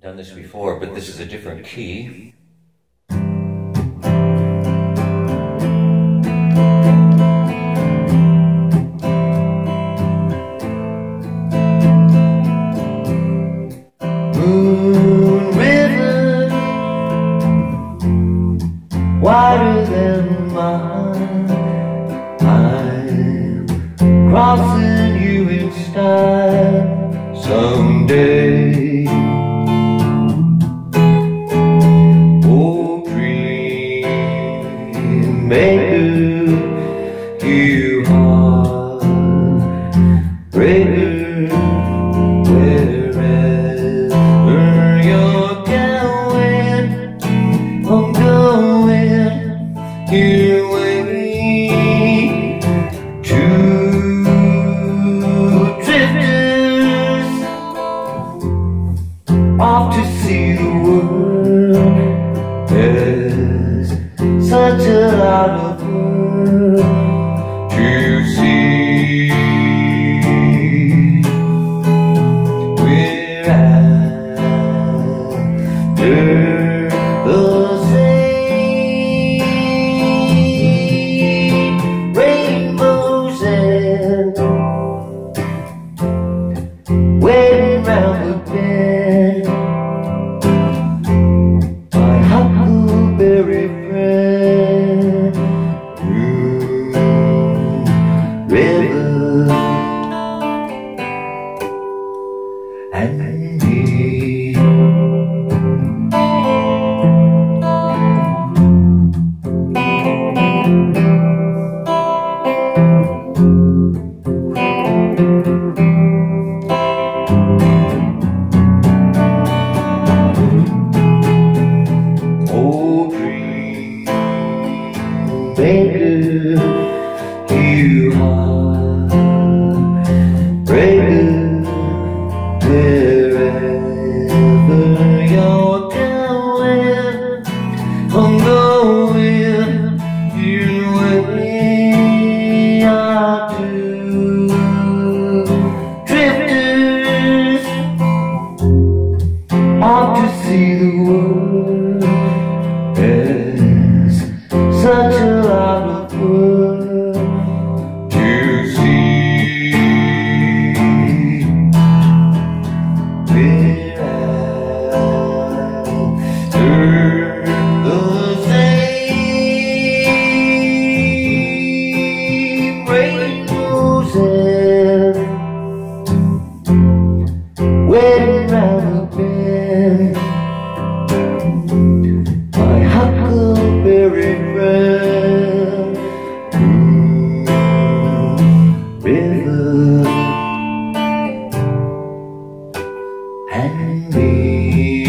done this before, but this is a different key. Moon River, wider than mine. I'm crossing you in style off to see the world. There's such a lot of maker, you are breaker wherever you're going. I'm going your way out to drifters off to see the world. River, and me.